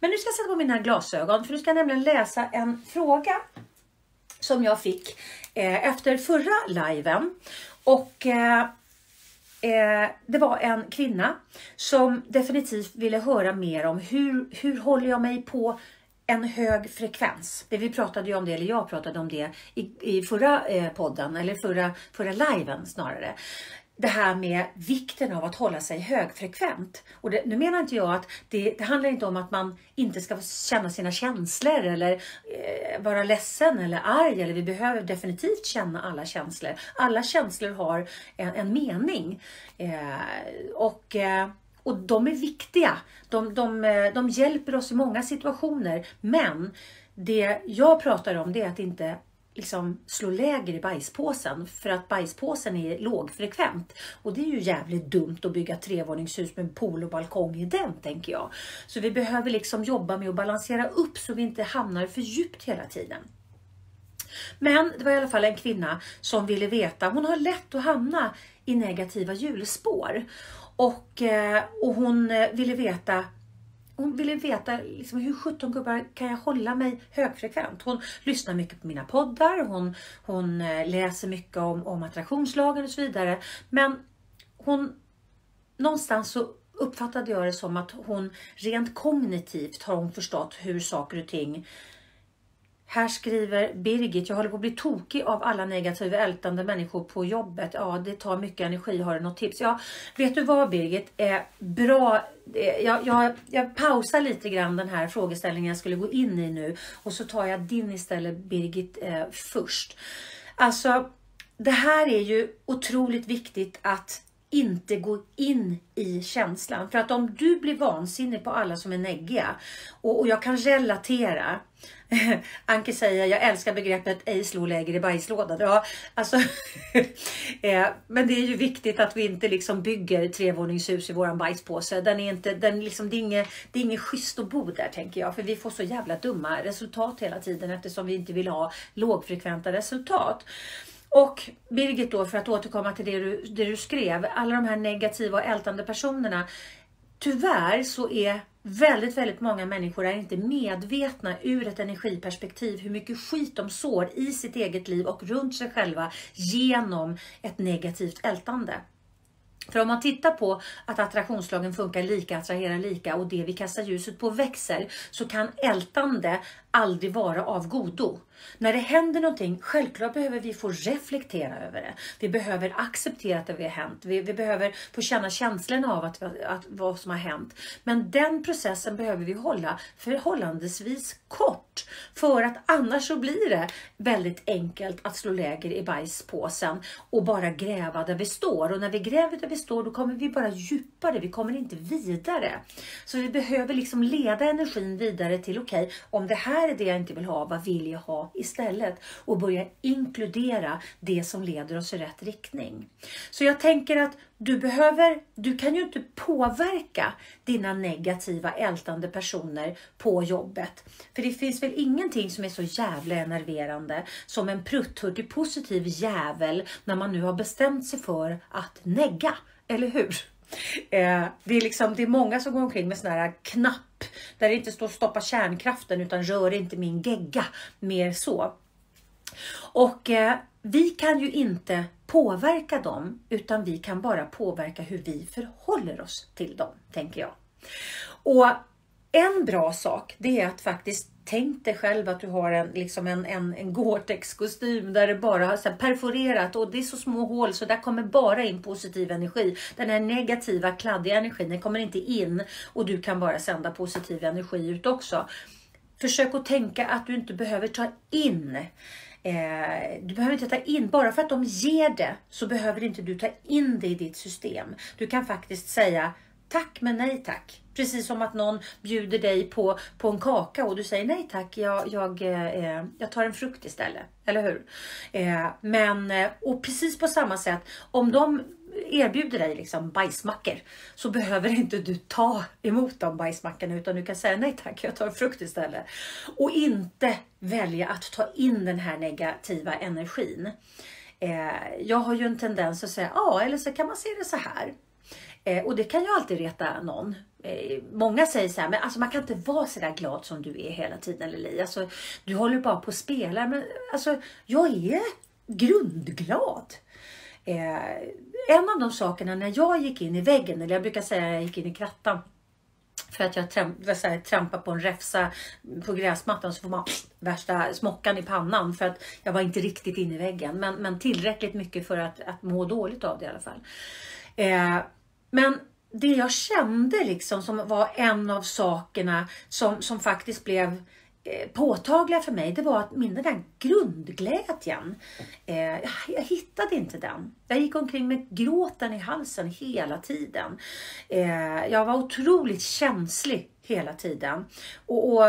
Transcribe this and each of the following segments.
Men nu ska jag sätta på mina glasögon för nu ska jag nämligen läsa en fråga som jag fick eh, efter förra liven. Och eh, eh, det var en kvinna som definitivt ville höra mer om hur, hur håller jag mig på en hög frekvens. Det vi pratade ju om det, eller jag pratade om det i, i förra eh, podden, eller förra, förra liven snarare det här med vikten av att hålla sig högfrekvent. Och det, nu menar inte jag att det, det, handlar inte om att man inte ska känna sina känslor eller eh, vara ledsen eller arg. Eller vi behöver definitivt känna alla känslor. Alla känslor har en, en mening. Eh, och, eh, och de är viktiga. De, de, eh, de hjälper oss i många situationer. Men det jag pratar om det är att inte liksom slå läger i bajspåsen för att bajspåsen är lågfrekvent. Och det är ju jävligt dumt att bygga trevåningshus med pool och balkong i den tänker jag. Så vi behöver liksom jobba med att balansera upp så vi inte hamnar för djupt hela tiden. Men det var i alla fall en kvinna som ville veta, hon har lätt att hamna i negativa hjulspår. Och, eh, och hon eh, ville veta hon ville veta liksom, hur 17 gubbar kan jag hålla mig högfrekvent. Hon lyssnar mycket på mina poddar, hon, hon eh, läser mycket om, om attraktionslagen och så vidare. Men hon, någonstans så uppfattade jag det som att hon rent kognitivt har hon förstått hur saker och ting här skriver Birgit, jag håller på att bli tokig av alla negativa ältande människor på jobbet. Ja, det tar mycket energi. Har du något tips? Ja, vet du vad Birgit? Eh, bra. Eh, jag, jag, jag pausar lite grann den här frågeställningen jag skulle gå in i nu och så tar jag din istället Birgit eh, först. Alltså, det här är ju otroligt viktigt att inte gå in i känslan. För att om du blir vansinnig på alla som är neggiga och, och jag kan relatera Anke säger, jag älskar begreppet ej slå läger i bajslådan. Ja, alltså, eh, men det är ju viktigt att vi inte liksom bygger trevåningshus i våran bajspåse. Den är inte, den liksom, det, är inget, det är inget schysst att bo där tänker jag. För vi får så jävla dumma resultat hela tiden eftersom vi inte vill ha lågfrekventa resultat. Och Birgit då, för att återkomma till det du, det du skrev. Alla de här negativa och ältande personerna. Tyvärr så är väldigt, väldigt många människor är inte medvetna ur ett energiperspektiv hur mycket skit de sår i sitt eget liv och runt sig själva genom ett negativt ältande. För om man tittar på att attraktionslagen funkar lika, attraherar lika och det vi kastar ljuset på växer så kan ältande aldrig vara av godo. När det händer någonting, självklart behöver vi få reflektera över det. Vi behöver acceptera att det har hänt. Vi, vi behöver få känna känslan av att, att, vad som har hänt. Men den processen behöver vi hålla förhållandevis kort. För att annars så blir det väldigt enkelt att slå läger i bajspåsen och bara gräva där vi står. Och när vi gräver där vi står då kommer vi bara djupare, vi kommer inte vidare. Så vi behöver liksom leda energin vidare till okej, okay, om det här är det jag inte vill ha, vad vill jag ha istället och börja inkludera det som leder oss i rätt riktning. Så jag tänker att du behöver, du kan ju inte påverka dina negativa ältande personer på jobbet. För det finns väl ingenting som är så jävla enerverande som en prutthurtig positiv jävel när man nu har bestämt sig för att negga, eller hur? Eh, det, är liksom, det är många som går omkring med sån här knapp där det inte står stoppa kärnkraften utan rör inte min gegga. Mer så. Och eh, vi kan ju inte påverka dem utan vi kan bara påverka hur vi förhåller oss till dem, tänker jag. Och en bra sak det är att faktiskt tänk dig själv att du har en, liksom en, en, en Gore-Tex kostym där det bara har så perforerat och det är så små hål så där kommer bara in positiv energi. Den här negativa kladdiga energin den kommer inte in och du kan bara sända positiv energi ut också. Försök att tänka att du inte behöver ta in Eh, du behöver inte ta in, bara för att de ger det så behöver inte du ta in det i ditt system. Du kan faktiskt säga tack men nej tack. Precis som att någon bjuder dig på, på en kaka och du säger nej tack, jag, jag, eh, eh jag tar en frukt istället. Eller hur? Eh, men, eh, och precis på samma sätt, om de erbjuder dig liksom bajsmackor så behöver inte du ta emot de bajsmackorna utan du kan säga nej tack, jag tar frukt istället. Och inte välja att ta in den här negativa energin. Eh, jag har ju en tendens att säga ja, eller så kan man se det så här. Eh, och det kan ju alltid reta någon. Eh, många säger så här, men alltså man kan inte vara så där glad som du är hela tiden Lili. Alltså, du håller bara på att spela. Men alltså, jag är grundglad. Eh, en av de sakerna när jag gick in i väggen, eller jag brukar säga att jag gick in i krattan. För att jag tramp, här, på en räfsa på gräsmattan så får man värsta smockan i pannan. För att jag var inte riktigt inne i väggen. Men, men tillräckligt mycket för att, att må dåligt av det i alla fall. Eh, men det jag kände liksom som var en av sakerna som, som faktiskt blev eh, påtagliga för mig, det var att min den där grundglädjen, eh, jag hittade inte den. Jag gick omkring med gråten i halsen hela tiden. Eh, jag var otroligt känslig hela tiden. och, och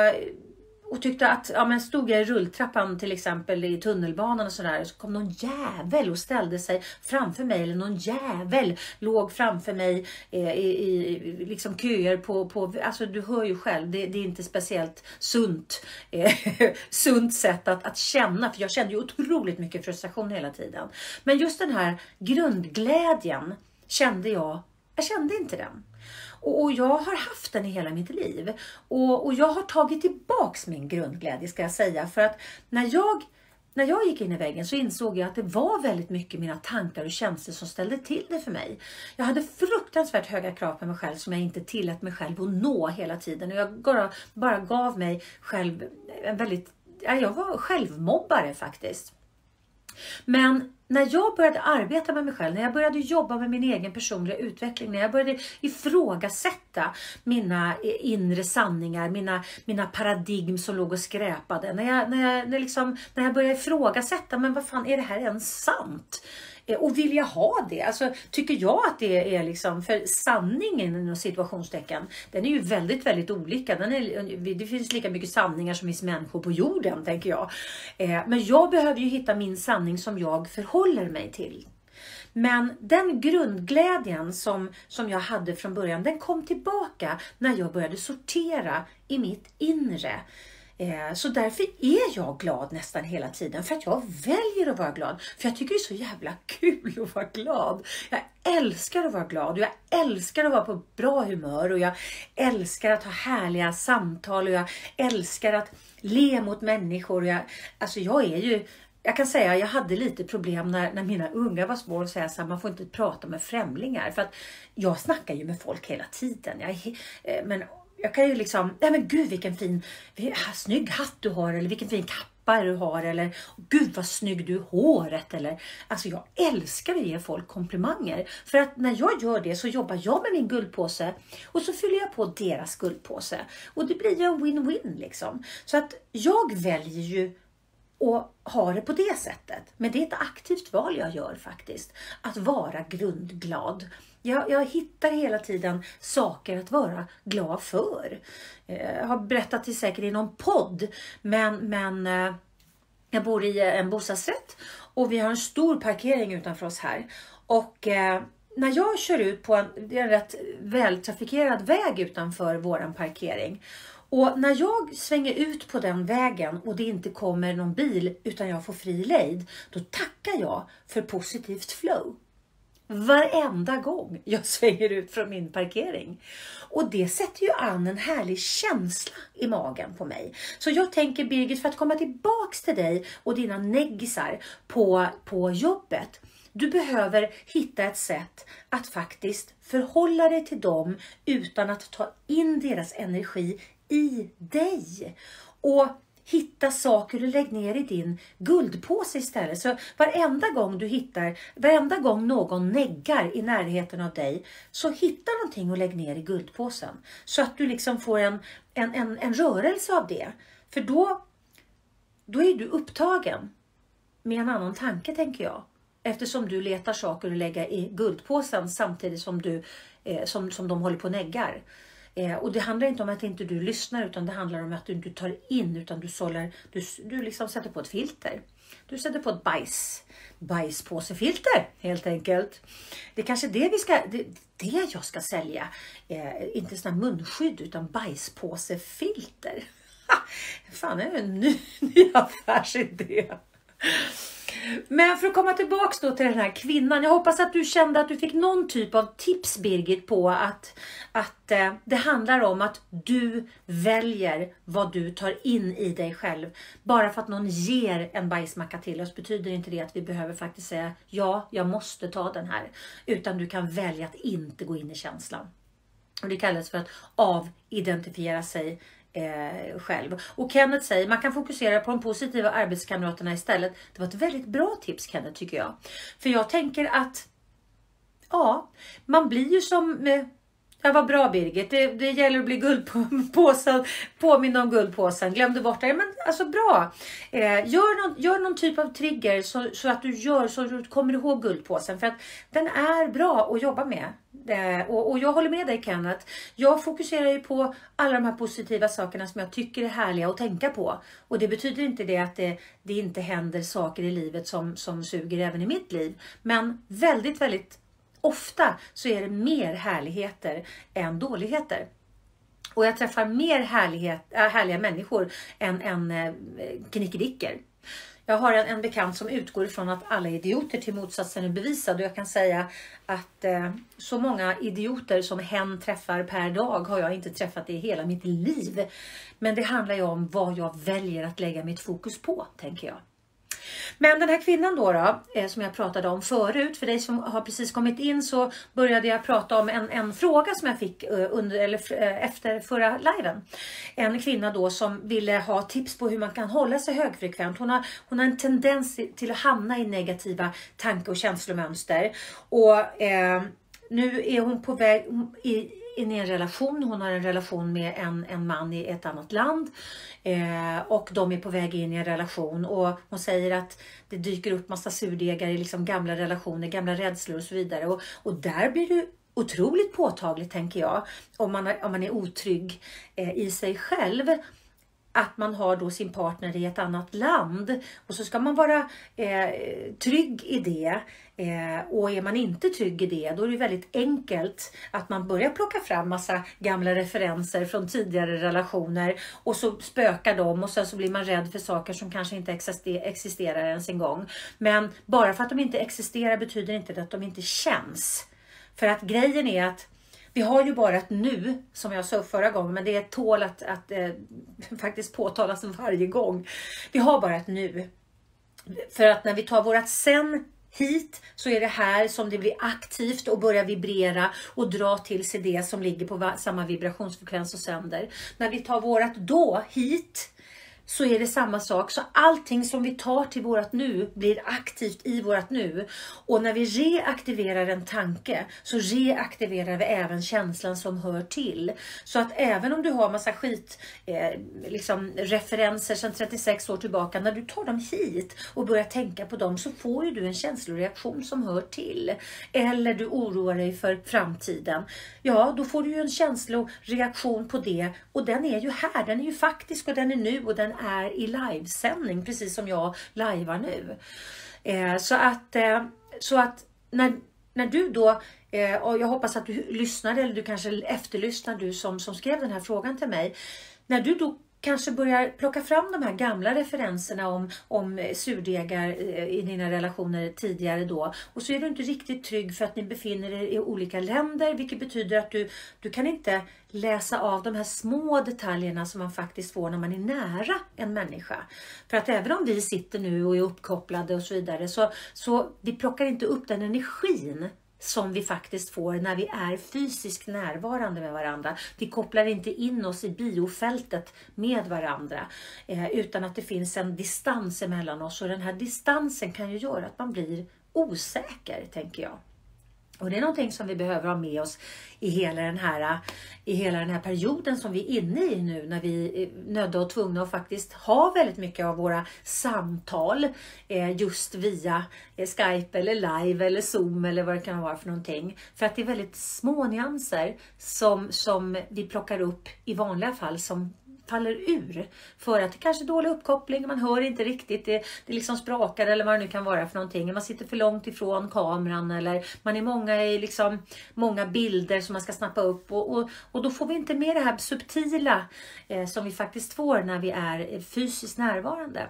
och tyckte att, ja men stod jag i rulltrappan till exempel i tunnelbanan och sådär så kom någon jävel och ställde sig framför mig eller någon jävel låg framför mig eh, i, i liksom köer på, på, alltså du hör ju själv, det, det är inte speciellt sunt, eh, sunt sätt att, att känna för jag kände ju otroligt mycket frustration hela tiden. Men just den här grundglädjen kände jag, jag kände inte den. Och, och, jag har haft den i hela mitt liv. Och, och jag har tagit tillbaks min grundglädje ska jag säga. För att när jag när jag gick in i väggen så insåg jag att det var väldigt mycket mina tankar och känslor som ställde till det för mig. Jag hade fruktansvärt höga krav på mig själv som jag inte tillät mig själv att nå hela tiden. Och jag bara, bara gav mig själv en väldigt... Ja, jag var självmobbare faktiskt. Men när jag började arbeta med mig själv, när jag började jobba med min egen personliga utveckling, när jag började ifrågasätta mina eh, inre sanningar, mina, mina paradigm som låg och skräpade. När jag, när jag, när liksom, när jag började ifrågasätta, men vad fan är det här ens sant? Eh, och vill jag ha det? Alltså, tycker jag att det är liksom, för sanningen inom situationstecken, den är ju väldigt, väldigt olika. Den är, det finns lika mycket sanningar som finns människor på jorden, tänker jag. Eh, men jag behöver ju hitta min sanning som jag förhåller mig till. Men den grundglädjen som, som jag hade från början, den kom tillbaka när jag började sortera i mitt inre. Eh, så därför är jag glad nästan hela tiden. För att jag väljer att vara glad. För jag tycker det är så jävla kul att vara glad. Jag älskar att vara glad och jag älskar att vara på bra humör och jag älskar att ha härliga samtal och jag älskar att le mot människor. Jag, alltså jag är ju jag kan säga att jag hade lite problem när, när mina unga var små och säga att man får inte prata med främlingar. För att jag snackar ju med folk hela tiden. Jag, eh, men jag kan ju liksom, nej men gud vilken fin, eh, snygg hatt du har eller vilken fin kappa du har eller gud vad snygg du är håret eller alltså jag älskar att ge folk komplimanger för att när jag gör det så jobbar jag med min guldpåse och så fyller jag på deras guldpåse och det blir ju en win-win liksom. Så att jag väljer ju och ha det på det sättet. Men det är ett aktivt val jag gör faktiskt. Att vara grundglad. Jag, jag hittar hela tiden saker att vara glad för. Jag har berättat det säkert i någon podd. Men, men eh, jag bor i eh, en bostadsrätt och vi har en stor parkering utanför oss här. Och när jag kör ut på en, det är en rätt vältrafikerad väg utanför våran parkering. Och när jag svänger ut på den vägen och det inte kommer någon bil utan jag får fri lejd, då tackar jag för positivt flow. Varenda gång jag svänger ut från min parkering. Och det sätter ju an en härlig känsla i magen på mig. Så jag tänker Birgit, för att komma tillbaks till dig och dina neggisar på, på jobbet. Du behöver hitta ett sätt att faktiskt förhålla dig till dem utan att ta in deras energi i dig. Och hitta saker och lägg ner i din guldpåse istället. Så varenda gång du hittar, varenda gång någon neggar i närheten av dig, så hitta någonting och lägg ner i guldpåsen. Så att du liksom får en, en, en, en rörelse av det. För då, då är du upptagen med en annan tanke tänker jag. Eftersom du letar saker att lägga i guldpåsen samtidigt som, du, eh, som, som de håller på och neggar. Eh, och det handlar inte om att inte du lyssnar utan det handlar om att du inte tar in utan du sålar, du, du liksom sätter på ett filter. Du sätter på ett bajs, bajspåsefilter helt enkelt. Det är kanske det vi ska, det, det jag ska sälja. Eh, inte sådana munskydd utan bajspåsefilter. Ha, fan, det är en ny, ny affärsidé. Men för att komma tillbaks då till den här kvinnan. Jag hoppas att du kände att du fick någon typ av tips Birgit på att, att eh, det handlar om att du väljer vad du tar in i dig själv. Bara för att någon ger en bajsmacka till oss betyder inte det att vi behöver faktiskt säga ja, jag måste ta den här. Utan du kan välja att inte gå in i känslan. Och det kallas för att avidentifiera sig eh, själv. Och Kenneth säger man kan fokusera på de positiva arbetskamraterna istället. Det var ett väldigt bra tips Kenneth tycker jag. För jag tänker att ja, man blir ju som eh, Ja, vad bra Birgit. Det, det gäller att bli guldpåsen, påminna om guldpåsen. Glömde bort det. Men alltså bra. Eh, gör, någon, gör någon typ av trigger så, så att du gör så du kommer ihåg guldpåsen. För att den är bra att jobba med. Eh, och, och, jag håller med dig Kenneth. Jag fokuserar ju på alla de här positiva sakerna som jag tycker är härliga att tänka på. Och det betyder inte det att det, det inte händer saker i livet som, som suger även i mitt liv. Men väldigt, väldigt ofta så är det mer härligheter än dåligheter. Och jag träffar mer härlighet, äh, härliga människor än, än äh, knickedickor. Jag har en, en bekant som utgår ifrån att alla idioter till motsatsen är bevisad och jag kan säga att eh, så många idioter som hen träffar per dag har jag inte träffat i hela mitt liv. Men det handlar ju om vad jag väljer att lägga mitt fokus på, tänker jag. Men den här kvinnan då, då eh, som jag pratade om förut, för dig som har precis kommit in så började jag prata om en, en fråga som jag fick eh, under, eller, eh, efter förra liven. En kvinna då som ville ha tips på hur man kan hålla sig högfrekvent. Hon har, hon har en tendens till att hamna i negativa tanke och känslomönster. Och eh, nu är hon på väg i, in i en relation. Hon har en relation med en, en man i ett annat land. Eh, och de är på väg in i en relation. Och hon säger att det dyker upp massa surdegar i liksom gamla relationer, gamla rädslor och så vidare. Och, och där blir det otroligt påtagligt tänker jag. Om man, om man är otrygg eh, i sig själv att man har då sin partner i ett annat land och så ska man vara eh, trygg i det. Eh, och är man inte trygg i det, då är det väldigt enkelt att man börjar plocka fram massa gamla referenser från tidigare relationer och så spökar de och sen så blir man rädd för saker som kanske inte existerar ens en gång. Men bara för att de inte existerar betyder inte det att de inte känns. För att grejen är att vi har ju bara ett nu, som jag sa förra gången, men det tål att, att eh, faktiskt påtalas varje gång. Vi har bara ett nu. För att när vi tar vårat sen hit så är det här som det blir aktivt och börjar vibrera och dra till sig det som ligger på samma vibrationsfrekvens och sänder. När vi tar vårat då hit så är det samma sak. Så allting som vi tar till vårat nu blir aktivt i vårat nu. Och när vi reaktiverar en tanke så reaktiverar vi även känslan som hör till. Så att även om du har massa skit, eh, liksom referenser sedan 36 år tillbaka, när du tar dem hit och börjar tänka på dem så får ju du en känsloreaktion som hör till. Eller du oroar dig för framtiden. Ja, då får du ju en känsloreaktion på det och den är ju här, den är ju faktisk och den är nu och den är i livesändning precis som jag lajvar nu. Eh, så att, eh, så att när, när du då eh, och jag hoppas att du lyssnade eller du kanske efterlyssnar du som, som skrev den här frågan till mig. När du då kanske börjar plocka fram de här gamla referenserna om, om surdegar eh, i dina relationer tidigare då. Och så är du inte riktigt trygg för att ni befinner er i olika länder, vilket betyder att du, du kan inte läsa av de här små detaljerna som man faktiskt får när man är nära en människa. För att även om vi sitter nu och är uppkopplade och så vidare, så, så vi plockar inte upp den energin som vi faktiskt får när vi är fysiskt närvarande med varandra. Vi kopplar inte in oss i biofältet med varandra eh, utan att det finns en distans emellan oss och den här distansen kan ju göra att man blir osäker, tänker jag. Och det är någonting som vi behöver ha med oss i hela den här, i hela den här perioden som vi är inne i nu när vi är nödda och tvungna att faktiskt ha väldigt mycket av våra samtal eh, just via eh, Skype eller live eller Zoom eller vad det kan vara för någonting. För att det är väldigt små nyanser som, som vi plockar upp i vanliga fall som faller ur. För att det kanske är dålig uppkoppling, man hör inte riktigt, det, det liksom sprakar eller vad det nu kan vara för någonting. Man sitter för långt ifrån kameran eller man är många i liksom, många bilder som man ska snappa upp och, och, och då får vi inte med det här subtila eh, som vi faktiskt får när vi är eh, fysiskt närvarande.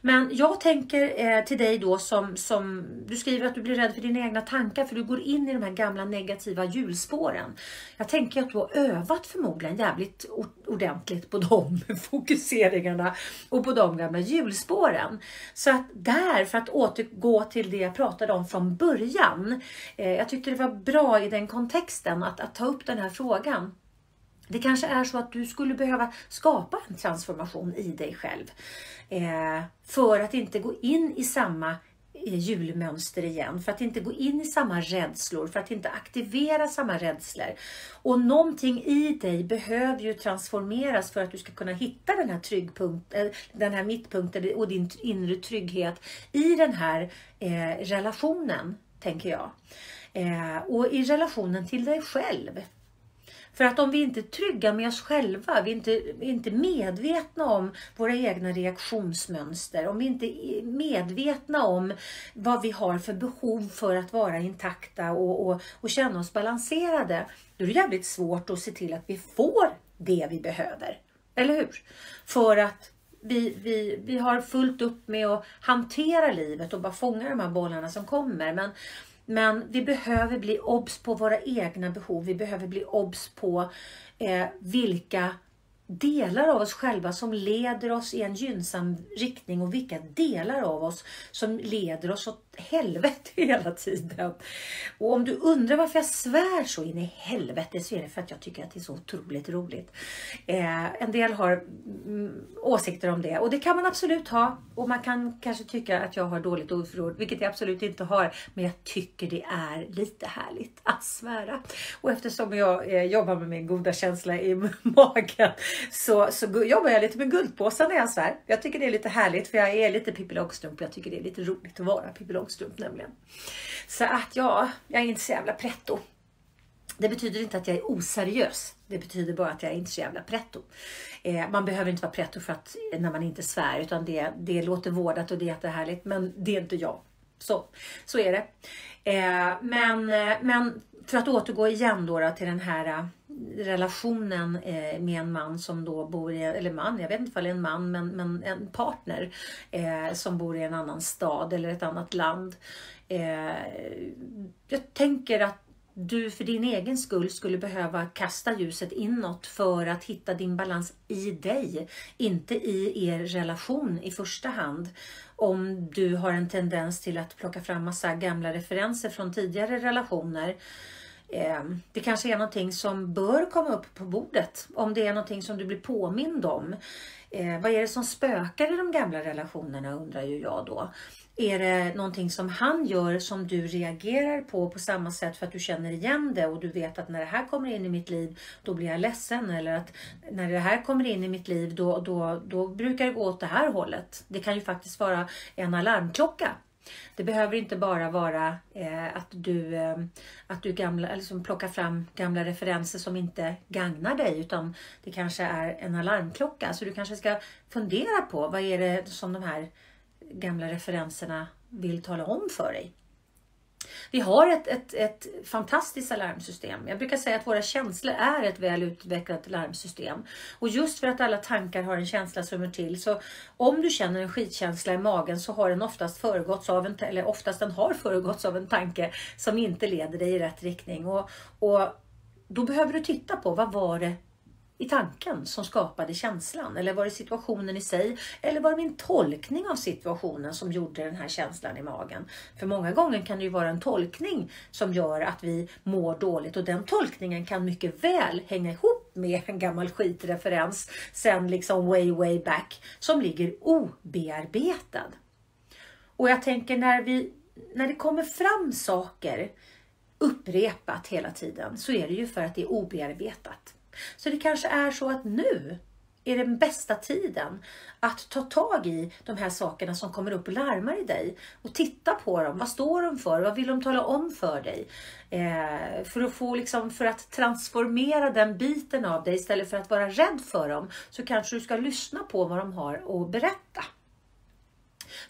Men jag tänker eh, till dig då som, som du skriver att du blir rädd för dina egna tankar för du går in i de här gamla negativa hjulspåren. Jag tänker att du har övat förmodligen jävligt ordentligt på de fokuseringarna och på de gamla hjulspåren. Så att där, för att återgå till det jag pratade om från början. Eh, jag tyckte det var bra i den kontexten att, att ta upp den här frågan. Det kanske är så att du skulle behöva skapa en transformation i dig själv. Eh, för att inte gå in i samma eh, julmönster igen, för att inte gå in i samma rädslor, för att inte aktivera samma rädslor. Och någonting i dig behöver ju transformeras för att du ska kunna hitta den här, tryggpunkt, eh, den här mittpunkten och din inre trygghet i den här eh, relationen, tänker jag. Eh, och i relationen till dig själv. För att om vi inte är trygga med oss själva, vi är inte, är inte medvetna om våra egna reaktionsmönster, om vi inte är medvetna om vad vi har för behov för att vara intakta och, och, och känna oss balanserade, då är det jävligt svårt att se till att vi får det vi behöver. Eller hur? För att vi, vi, vi har fullt upp med att hantera livet och bara fånga de här bollarna som kommer. Men men vi behöver bli obs på våra egna behov. Vi behöver bli obs på eh, vilka delar av oss själva som leder oss i en gynnsam riktning och vilka delar av oss som leder oss åt helvete hela tiden. Och om du undrar varför jag svär så in i helvete så är det för att jag tycker att det är så otroligt roligt. Eh, en del har mm, åsikter om det och det kan man absolut ha och man kan kanske tycka att jag har dåligt ordförråd, vilket jag absolut inte har. Men jag tycker det är lite härligt att svära. Och eftersom jag eh, jobbar med min goda känsla i magen så, så jobbar jag lite med guldpåsar när jag svär. Jag tycker det är lite härligt för jag är lite Pippi Långstrump. Jag tycker det är lite roligt att vara Pippi Långstrump nämligen. Så att ja, jag är inte så jävla pretto. Det betyder inte att jag är oseriös. Det betyder bara att jag är inte så jävla pretto. Eh, man behöver inte vara pretto för att, eh, när man inte svär utan det, det låter vårdat och det är jättehärligt. Men det är inte jag. Så, så är det. Eh, men, eh, men för att återgå igen då, då till den här eh, relationen eh, med en man som då bor i, eller man, jag vet inte om det är en man, men, men en partner eh, som bor i en annan stad eller ett annat land. Eh, jag tänker att du för din egen skull skulle behöva kasta ljuset inåt för att hitta din balans i dig, inte i er relation i första hand. Om du har en tendens till att plocka fram massa gamla referenser från tidigare relationer Eh, Ehm, det kanske är någonting som bör komma upp på bordet. Om det är någonting som du blir påmind om. Eh, vad är det som spökar i de gamla relationerna undrar ju jag då. Är det någonting som han gör som du reagerar på på samma sätt för att du känner igen det och du vet att när det här kommer in i mitt liv då blir jag ledsen eller att när det här kommer in i mitt liv då, då, då brukar det gå åt det här hållet. Det kan ju faktiskt vara en alarmklocka det behöver inte bara vara eh, att du, eh, att du gamla, liksom plockar fram gamla referenser som inte gagnar dig utan det kanske är en alarmklocka. Så du kanske ska fundera på vad är det som de här gamla referenserna vill tala om för dig. Vi har ett, ett, ett fantastiskt alarmsystem. Jag brukar säga att våra känslor är ett väl utvecklat larmsystem. Och just för att alla tankar har en känsla som är till. Så om du känner en skitkänsla i magen så har den oftast föregåtts av en, eller oftast den har föregåtts av en tanke som inte leder dig i rätt riktning. Och, och då behöver du titta på vad var det i tanken som skapade känslan? Eller var det situationen i sig? Eller var det min tolkning av situationen som gjorde den här känslan i magen? För många gånger kan det ju vara en tolkning som gör att vi mår dåligt och den tolkningen kan mycket väl hänga ihop med en gammal skitreferens sen liksom way way back som ligger obearbetad. Och jag tänker när, vi, när det kommer fram saker upprepat hela tiden så är det ju för att det är obearbetat. Så det kanske är så att nu är den bästa tiden att ta tag i de här sakerna som kommer upp och larmar i dig och titta på dem. Vad står de för? Vad vill de tala om för dig? Eh, för att få liksom, för att transformera den biten av dig istället för att vara rädd för dem så kanske du ska lyssna på vad de har att berätta.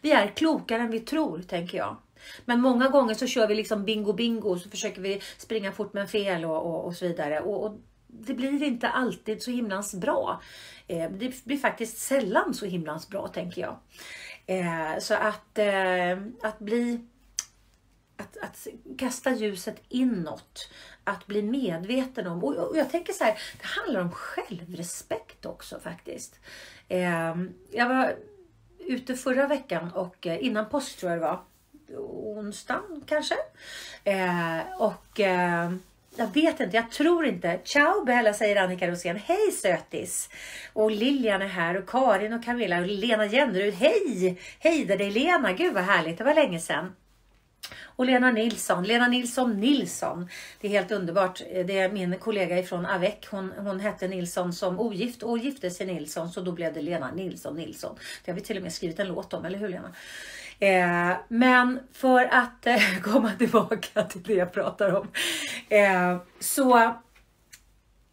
Vi är klokare än vi tror, tänker jag. Men många gånger så kör vi liksom bingo bingo så försöker vi springa fort men fel och, och, och så vidare. Och, och det blir inte alltid så himlans bra. Eh, det blir faktiskt sällan så himlans bra tänker jag. Eh, så att, eh, att bli att, att kasta ljuset inåt, att bli medveten om. Och, och jag tänker så här, det handlar om självrespekt också faktiskt. Eh, jag var ute förra veckan och eh, innan påsk tror jag det var, onsdagen kanske. Eh, och jag vet inte, jag tror inte. Ciao Bella säger Annika Rosén. Hej sötis! Och Lilian är här och Karin och Camilla och Lena Jennerud. Hej! Hej där dig Lena! Gud vad härligt, det var länge sedan. Och Lena Nilsson, Lena Nilsson Nilsson. Det är helt underbart. Det är min kollega ifrån Avec. Hon, hon hette Nilsson som ogift och gifte sig Nilsson så då blev det Lena Nilsson Nilsson. Det har vi till och med skrivit en låt om, eller hur Lena? Eh, men för att eh, komma tillbaka till det jag pratar om. Eh, så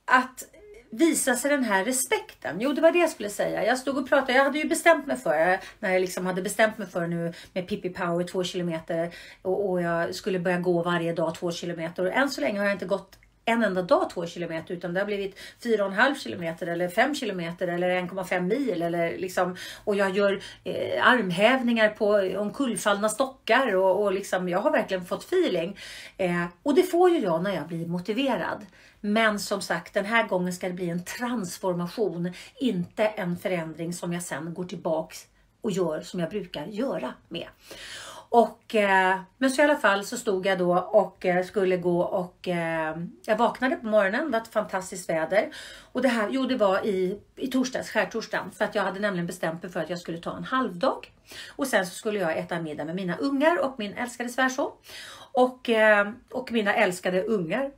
att visa sig den här respekten. Jo, det var det jag skulle säga. Jag stod och pratade. Jag hade ju bestämt mig för, när jag liksom hade bestämt mig för nu med Pippi Power två kilometer och, och jag skulle börja gå varje dag två kilometer. Och än så länge har jag inte gått en enda dag två kilometer utan det har blivit fyra och en halv kilometer eller fem kilometer eller 1,5 mil eller liksom och jag gör eh, armhävningar på omkullfallna stockar och, och liksom jag har verkligen fått feeling eh, och det får ju jag när jag blir motiverad. Men som sagt, den här gången ska det bli en transformation, inte en förändring som jag sen går tillbaks och gör som jag brukar göra med. Och, eh, men så i alla fall så stod jag då och eh, skulle gå och eh, jag vaknade på morgonen, det var ett fantastiskt väder. Och det här, jo det var i, i torsdags, skärtorsdagen. För att jag hade nämligen bestämt mig för att jag skulle ta en halvdag. Och sen så skulle jag äta middag med mina ungar och min älskade svärson. Och, eh, och mina älskade ungar.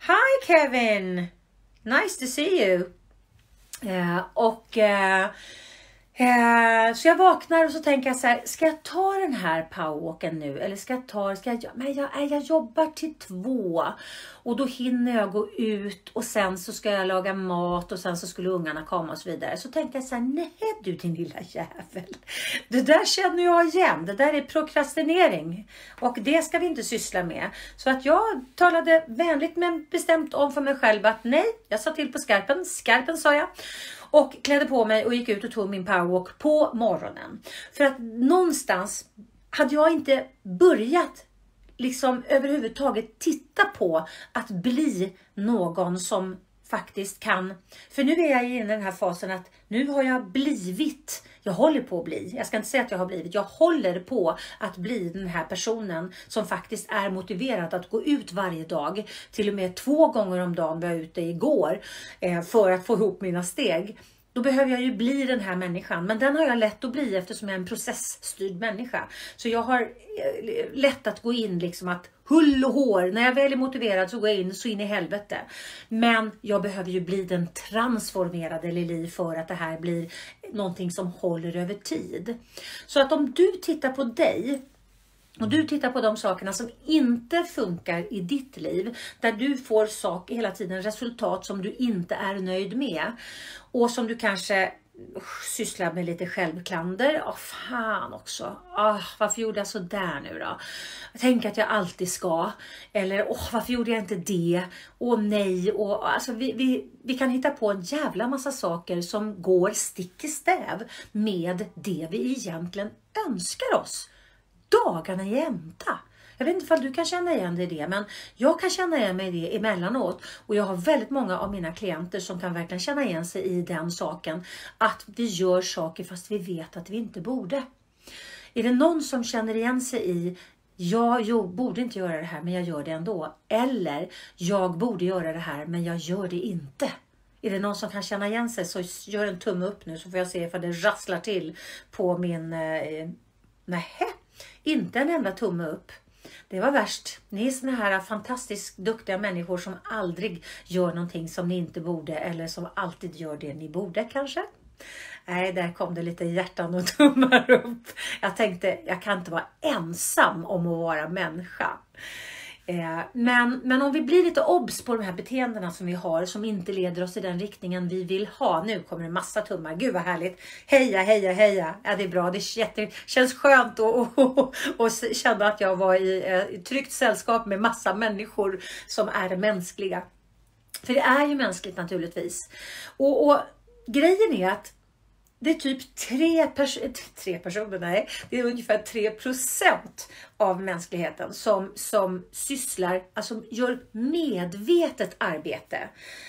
Hi Kevin! Nice to see you! Eh, och eh, eh, så jag vaknar och så tänker jag så här, ska jag ta den här powerwalken nu? Eller ska jag ta, ska jag, men jag, jag jobbar till två. Och då hinner jag gå ut och sen så ska jag laga mat och sen så skulle ungarna komma och så vidare. Så tänkte jag så här, nej du din lilla jävel. Det där känner jag igen. Det där är prokrastinering. Och det ska vi inte syssla med. Så att jag talade vänligt men bestämt om för mig själv att nej, jag sa till på skarpen. Skarpen sa jag. Och klädde på mig och gick ut och tog min powerwalk på morgonen. För att någonstans hade jag inte börjat liksom överhuvudtaget titta på att bli någon som faktiskt kan. För nu är jag inne i den här fasen att nu har jag blivit, jag håller på att bli, jag ska inte säga att jag har blivit, jag håller på att bli den här personen som faktiskt är motiverad att gå ut varje dag. Till och med två gånger om dagen var jag ute igår eh, för att få ihop mina steg. Då behöver jag ju bli den här människan. Men den har jag lätt att bli eftersom jag är en processstyrd människa. Så jag har eh, lätt att gå in liksom att hull och hår. När jag väl är motiverad så går jag in så in i helvete. Men jag behöver ju bli den transformerade Lili för att det här blir någonting som håller över tid. Så att om du tittar på dig och du tittar på de sakerna som inte funkar i ditt liv, där du får sak, hela tiden resultat som du inte är nöjd med och som du kanske sysslar med lite självklander. Åh fan också. Åh, varför gjorde jag så där nu då? Tänk att jag alltid ska. Eller åh, varför gjorde jag inte det? Åh nej. Och, alltså, vi, vi, vi kan hitta på en jävla massa saker som går stick i stäv med det vi egentligen önskar oss dagarna jämta. Jag vet inte om du kan känna igen dig i det, men jag kan känna igen mig i det emellanåt. Och jag har väldigt många av mina klienter som kan verkligen känna igen sig i den saken. Att vi gör saker fast vi vet att vi inte borde. Är det någon som känner igen sig i jag jo, borde inte göra det här men jag gör det ändå. Eller jag borde göra det här men jag gör det inte. Är det någon som kan känna igen sig så gör en tumme upp nu så får jag se ifall det rasslar till på min... Eh, nähä, inte en enda tumme upp. Det var värst. Ni är såna här fantastiskt duktiga människor som aldrig gör någonting som ni inte borde eller som alltid gör det ni borde kanske. Nej, där kom det lite hjärtan och tummar upp. Jag tänkte, jag kan inte vara ensam om att vara människa. Eh, men, men om vi blir lite obs på de här beteendena som vi har som inte leder oss i den riktningen vi vill ha. Nu kommer det massa tummar. Gud vad härligt. Heja, heja, heja. Ja, det är bra. Det jätte, känns skönt att och, och, och känna att jag var i, eh, tryggt sällskap med massa människor som är mänskliga. För det är ju mänskligt naturligtvis. Och, och grejen är att det är typ tre, pers eh, tre personer, nej, det är ungefär tre procent av mänskligheten som, som sysslar, alltså gör medvetet arbete.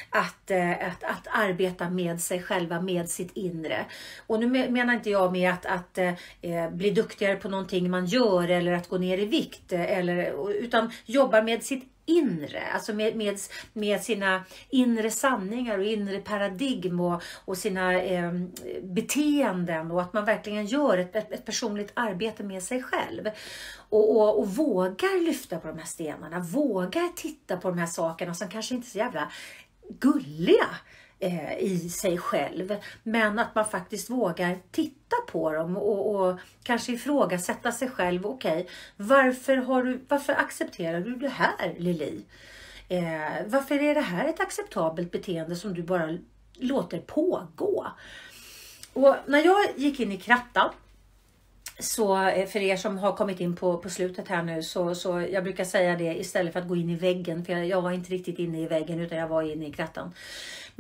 Att, eh, att, att arbeta med sig själva, med sitt inre. Och nu menar inte jag med att, att eh, eh, bli duktigare på någonting man gör eller att gå ner i vikt, eller, utan jobbar med sitt inre, alltså med, med, med sina inre sanningar och inre paradigm och, och sina eh, beteenden och att man verkligen gör ett, ett, ett personligt arbete med sig själv. Och, och, och, vågar lyfta på de här stenarna, vågar titta på de här sakerna som kanske inte är så jävla gulliga eh, i sig själv. Men att man faktiskt vågar titta på dem och, och kanske ifrågasätta sig själv. Okej, okay, varför, varför accepterar du det här Lili? Eh, varför är det här ett acceptabelt beteende som du bara låter pågå? Och när jag gick in i krattan så eh, för er som har kommit in på, på slutet här nu så, så jag brukar säga det istället för att gå in i väggen. För jag, jag var inte riktigt inne i väggen utan jag var inne i krattan.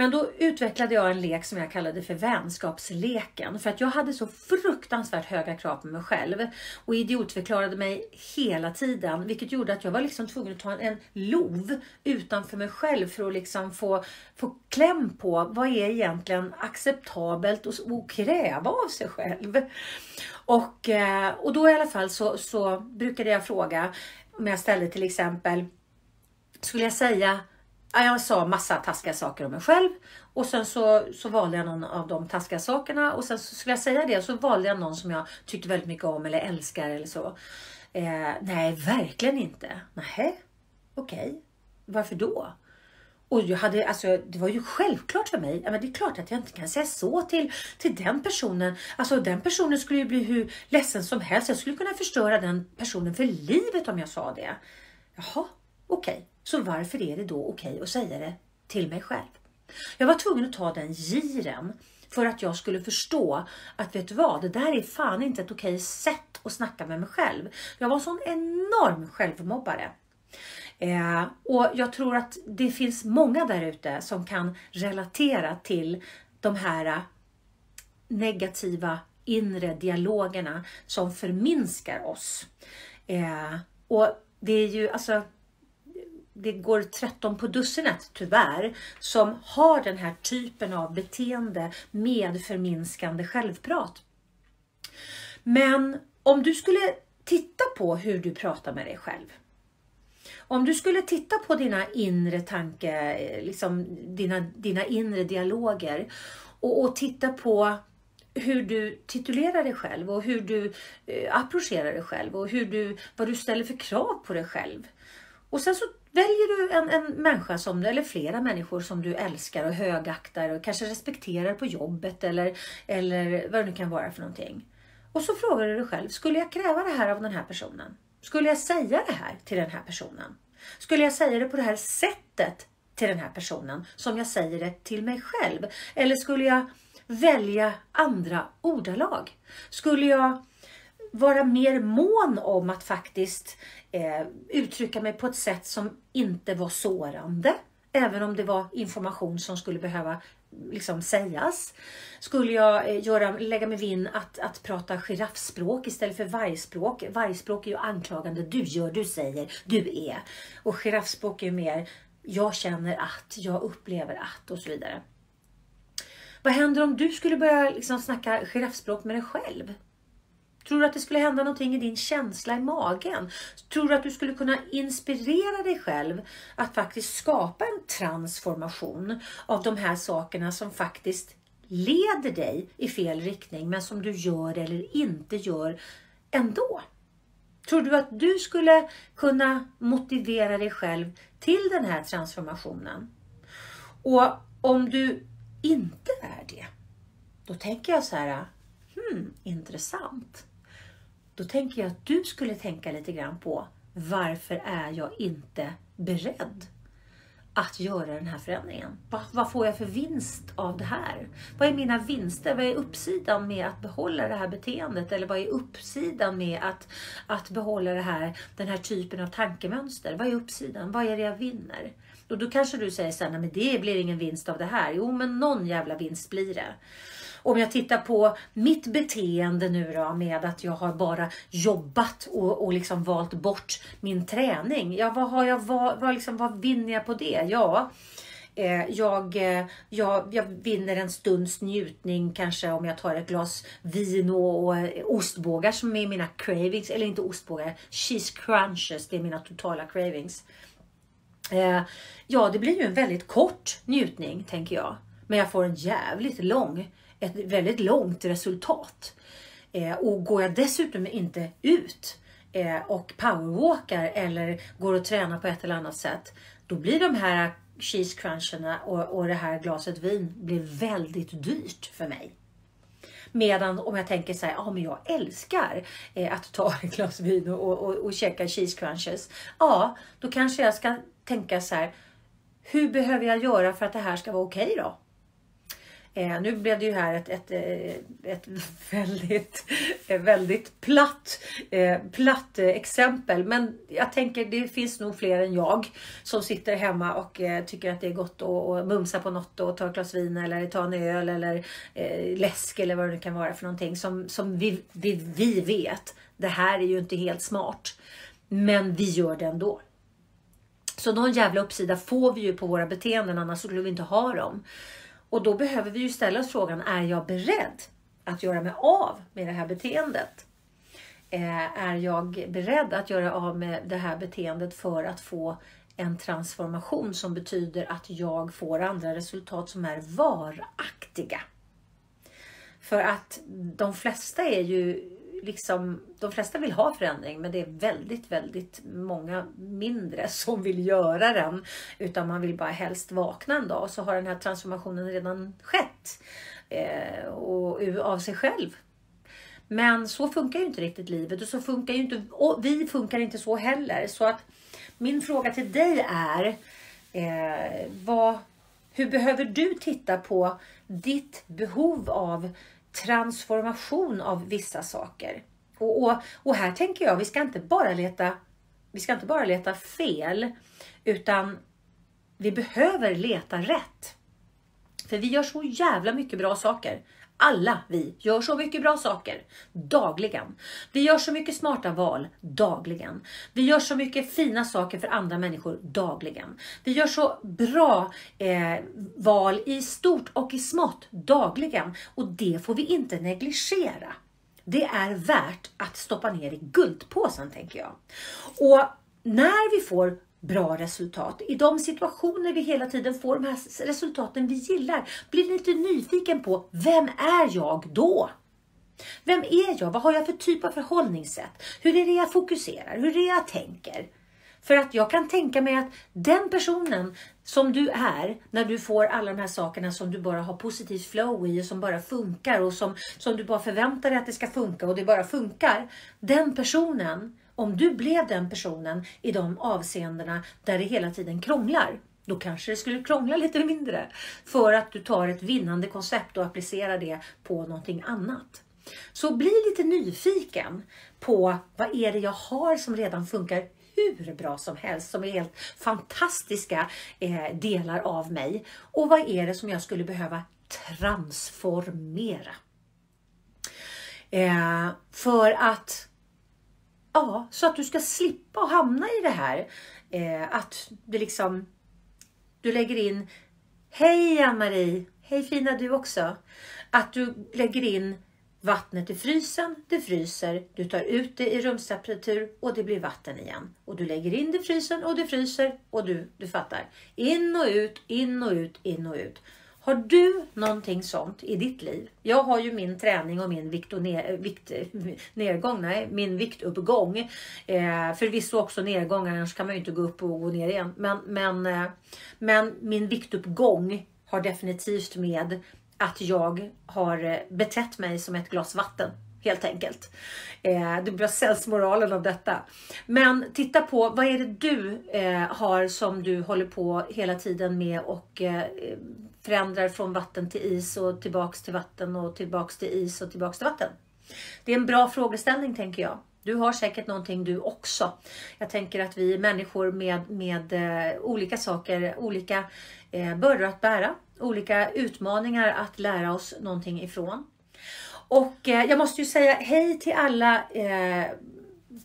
Men då utvecklade jag en lek som jag kallade för vänskapsleken. För att jag hade så fruktansvärt höga krav på mig själv. Och idiotförklarade mig hela tiden. Vilket gjorde att jag var liksom tvungen att ta en lov utanför mig själv för att liksom få, få kläm på vad är egentligen acceptabelt och, och kräva av sig själv. Och, eh, och då i alla fall så, så brukade jag fråga om jag ställde till exempel skulle jag säga jag sa massa taskiga saker om mig själv och sen så, så valde jag någon av de taskiga sakerna och sen så skulle jag säga det så valde jag någon som jag tyckte väldigt mycket om eller älskar eller så. Eh, nej, verkligen inte. Nej, okej. Okay. Varför då? Och jag hade, alltså, det var ju självklart för mig. men det är klart att jag inte kan säga så till, till den personen. Alltså den personen skulle ju bli hur ledsen som helst. Jag skulle kunna förstöra den personen för livet om jag sa det. Jaha, okej. Okay. Så varför är det då okej okay att säga det till mig själv? Jag var tvungen att ta den giren för att jag skulle förstå att vet du vad, det där är fan inte ett okej sätt att snacka med mig själv. Jag var en sån enorm självmobbare. Eh, och jag tror att det finns många där ute som kan relatera till de här eh, negativa inre dialogerna som förminskar oss. Eh, och det är ju alltså det går 13 på dussinet tyvärr som har den här typen av beteende med förminskande självprat. Men om du skulle titta på hur du pratar med dig själv. Om du skulle titta på dina inre tanke, liksom dina, dina inre dialoger och, och titta på hur du titulerar dig själv och hur du eh, approcherar dig själv och hur du, vad du ställer för krav på dig själv. Och sen så Väljer du en, en människa som, eller flera människor som du älskar och högaktar och kanske respekterar på jobbet eller, eller vad det nu kan vara för någonting. Och så frågar du dig själv, skulle jag kräva det här av den här personen? Skulle jag säga det här till den här personen? Skulle jag säga det på det här sättet till den här personen som jag säger det till mig själv? Eller skulle jag välja andra ordalag? Skulle jag vara mer mån om att faktiskt eh, uttrycka mig på ett sätt som inte var sårande. Även om det var information som skulle behöva liksom sägas. Skulle jag eh, göra, lägga mig vinn att, att prata giraffspråk istället för vargspråk. Vargspråk är ju anklagande. Du gör, du säger, du är. Och giraffspråk är mer jag känner att, jag upplever att och så vidare. Vad händer om du skulle börja liksom snacka giraffspråk med dig själv? Tror du att det skulle hända någonting i din känsla i magen? Tror du att du skulle kunna inspirera dig själv att faktiskt skapa en transformation av de här sakerna som faktiskt leder dig i fel riktning men som du gör eller inte gör ändå? Tror du att du skulle kunna motivera dig själv till den här transformationen? Och om du inte är det, då tänker jag så här, hmm, intressant. Då tänker jag att du skulle tänka lite grann på varför är jag inte beredd att göra den här förändringen? Vad får jag för vinst av det här? Vad är mina vinster? Vad är uppsidan med att behålla det här beteendet? Eller vad är uppsidan med att, att behålla det här, den här typen av tankemönster? Vad är uppsidan? Vad är det jag vinner? Och då kanske du säger så här, nej men det blir ingen vinst av det här. Jo men någon jävla vinst blir det. Om jag tittar på mitt beteende nu då med att jag har bara jobbat och, och liksom valt bort min träning. Ja, vad, har jag, vad, vad, liksom, vad vinner jag på det? Ja, eh, jag, eh, jag, jag vinner en stunds njutning kanske om jag tar ett glas vin och, och eh, ostbågar som är mina cravings. Eller inte ostbågar, cheese crunches. Det är mina totala cravings. Eh, ja, det blir ju en väldigt kort njutning tänker jag. Men jag får en jävligt lång ett väldigt långt resultat. Eh, och går jag dessutom inte ut eh, och powerwalkar eller går och tränar på ett eller annat sätt. Då blir de här cheese cruncherna och, och det här glaset vin blir väldigt dyrt för mig. Medan om jag tänker så här, ja men jag älskar eh, att ta ett glas vin och, och, och käka cheese crunches. Ja, då kanske jag ska tänka så här, hur behöver jag göra för att det här ska vara okej okay då? Eh, nu blev det ju här ett, ett, eh, ett väldigt, eh, väldigt platt, eh, platt eh, exempel. Men jag tänker det finns nog fler än jag som sitter hemma och eh, tycker att det är gott att, att mumsa på något och ta ett glas vin eller ta en öl eller eh, läsk eller vad det nu kan vara för någonting som, som vi, vi, vi vet. Det här är ju inte helt smart. Men vi gör det ändå. Så någon jävla uppsida får vi ju på våra beteenden annars skulle vi inte ha dem. Och då behöver vi ju ställa oss frågan, är jag beredd att göra mig av med det här beteendet? Eh, är jag beredd att göra av med det här beteendet för att få en transformation som betyder att jag får andra resultat som är varaktiga? För att de flesta är ju liksom, de flesta vill ha förändring men det är väldigt, väldigt många mindre som vill göra den. Utan man vill bara helst vakna en dag och så har den här transformationen redan skett. Eh, och av sig själv. Men så funkar ju inte riktigt livet och så funkar ju inte, och vi funkar inte så heller. Så att min fråga till dig är eh, vad, hur behöver du titta på ditt behov av transformation av vissa saker. Och, och, och här tänker jag, vi ska inte bara leta, vi ska inte bara leta fel, utan vi behöver leta rätt. För vi gör så jävla mycket bra saker. Alla vi gör så mycket bra saker dagligen. Vi gör så mycket smarta val dagligen. Vi gör så mycket fina saker för andra människor dagligen. Vi gör så bra eh, val i stort och i smått dagligen. Och det får vi inte negligera. Det är värt att stoppa ner i guldpåsen tänker jag. Och när vi får bra resultat. I de situationer vi hela tiden får de här resultaten vi gillar, blir lite nyfiken på vem är jag då? Vem är jag? Vad har jag för typ av förhållningssätt? Hur är det jag fokuserar? Hur är det jag tänker? För att jag kan tänka mig att den personen som du är när du får alla de här sakerna som du bara har positivt flow i och som bara funkar och som, som du bara förväntar dig att det ska funka och det bara funkar. Den personen om du blev den personen i de avseendena där det hela tiden krånglar, då kanske det skulle krångla lite mindre. För att du tar ett vinnande koncept och applicerar det på någonting annat. Så bli lite nyfiken på vad är det jag har som redan funkar hur bra som helst, som är helt fantastiska eh, delar av mig. Och vad är det som jag skulle behöva transformera? Eh, för att Ja, så att du ska slippa hamna i det här. Eh, att du liksom, du lägger in, hej Ann-Marie, hej fina du också. Att du lägger in vattnet i frysen, det fryser, du tar ut det i rumstemperatur och det blir vatten igen. Och du lägger in det i frysen och det fryser och du, du fattar. In och ut, in och ut, in och ut. Har du någonting sånt i ditt liv? Jag har ju min träning och min vikt och ner, vikt, nedgång, nej, min viktuppgång. Eh, förvisso också nedgångar, annars kan man ju inte gå upp och gå ner igen. Men, men, eh, men min viktuppgång har definitivt med att jag har eh, betett mig som ett glas vatten helt enkelt. Eh, det blir sensmoralen av detta. Men titta på vad är det du eh, har som du håller på hela tiden med och eh, förändrar från vatten till is och tillbaks till vatten och tillbaks till is och tillbaks till vatten. Det är en bra frågeställning tänker jag. Du har säkert någonting du också. Jag tänker att vi är människor med, med eh, olika saker, olika eh, bördor att bära, olika utmaningar att lära oss någonting ifrån. Och eh, jag måste ju säga hej till alla eh,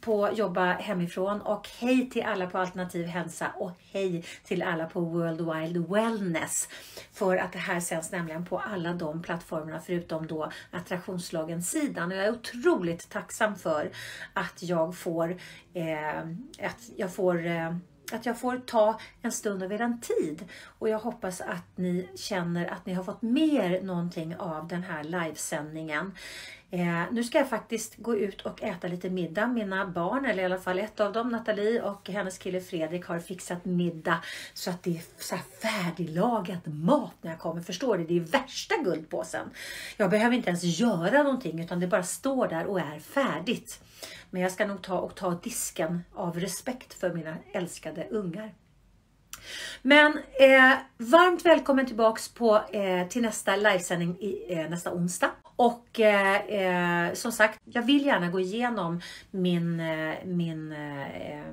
på Jobba hemifrån och hej till alla på Alternativ hälsa och hej till alla på World Wild Wellness. För att det här sänds nämligen på alla de plattformarna förutom då attraktionslagen-sidan. Och jag är otroligt tacksam för att jag får, eh, att jag får eh, att jag får ta en stund av er tid. Och jag hoppas att ni känner att ni har fått mer någonting av den här livesändningen. Eh, nu ska jag faktiskt gå ut och äta lite middag. Mina barn, eller i alla fall ett av dem, Nathalie och hennes kille Fredrik har fixat middag så att det är så färdiglagad mat när jag kommer. Förstår du? Det är värsta guldpåsen. Jag behöver inte ens göra någonting utan det bara står där och är färdigt. Men jag ska nog ta och ta disken av respekt för mina älskade ungar. Men eh, varmt välkommen tillbaks på, eh, till nästa livesändning i, eh, nästa onsdag. Och eh, eh, som sagt, jag vill gärna gå igenom min, eh, min, eh,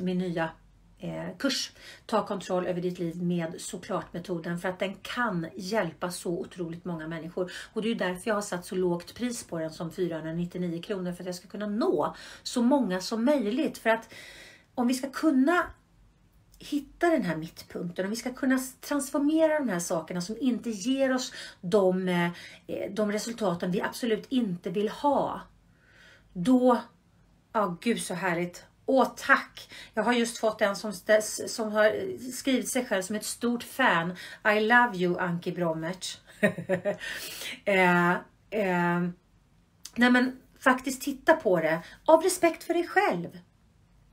min nya eh, kurs Ta kontroll över ditt liv med såklart metoden för att den kan hjälpa så otroligt många människor. Och det är därför jag har satt så lågt pris på den som 499 kronor för att jag ska kunna nå så många som möjligt. För att om vi ska kunna hitta den här mittpunkten och vi ska kunna transformera de här sakerna som inte ger oss de, eh, eh, de resultaten vi absolut inte vill ha. Då, ja oh, gud så härligt. Åh tack! Jag har just fått en som, som har eh, skrivit sig själv som ett stort fan. I love you Anki Brommertz. eh, eh, nej men faktiskt titta på det av respekt för dig själv.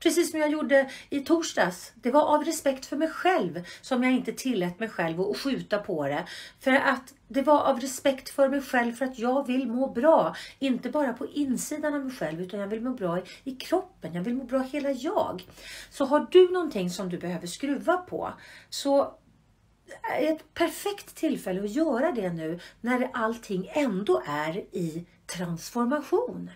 Precis som jag gjorde i torsdags. Det var av respekt för mig själv som jag inte tillät mig själv att skjuta på det. För att det var av respekt för mig själv för att jag vill må bra. Inte bara på insidan av mig själv utan jag vill må bra i, kroppen. Jag vill må bra hela jag. Så har du någonting som du behöver skruva på så är ett perfekt tillfälle att göra det nu när allting ändå är i transformation.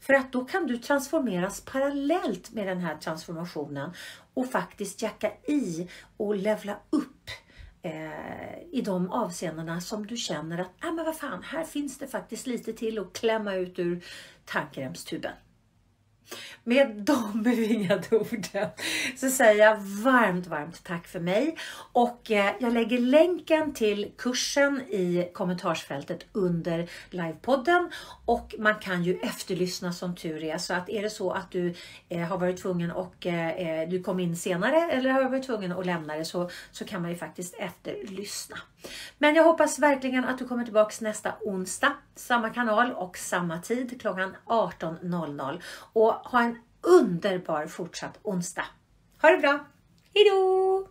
För att då kan du transformeras parallellt med den här transformationen och faktiskt jacka i och levla upp eh, i de avseendena som du känner att, ah, men vad fan, här finns det faktiskt lite till att klämma ut ur tandkrämstuben. Med de bevingade orden så säger jag varmt, varmt tack för mig. Och eh, jag lägger länken till kursen i kommentarsfältet under livepodden. Och man kan ju efterlyssna som tur är. Så att är det så att du eh, har varit tvungen och eh, du kom in senare eller har varit tvungen att lämna det så, så kan man ju faktiskt efterlyssna. Men jag hoppas verkligen att du kommer tillbaks nästa onsdag. Samma kanal och samma tid klockan 18.00. Och ha en underbar fortsatt onsdag. Ha det bra! Hejdå!